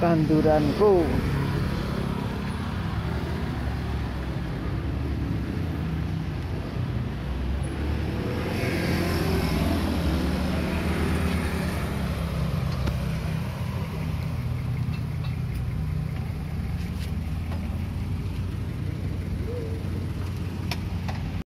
tanduranku